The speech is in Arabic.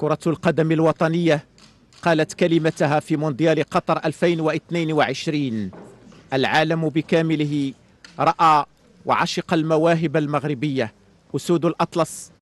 كرة القدم الوطنية قالت كلمتها في مونديال قطر 2022 العالم بكامله رأى وعشق المواهب المغربية. أسود الأطلس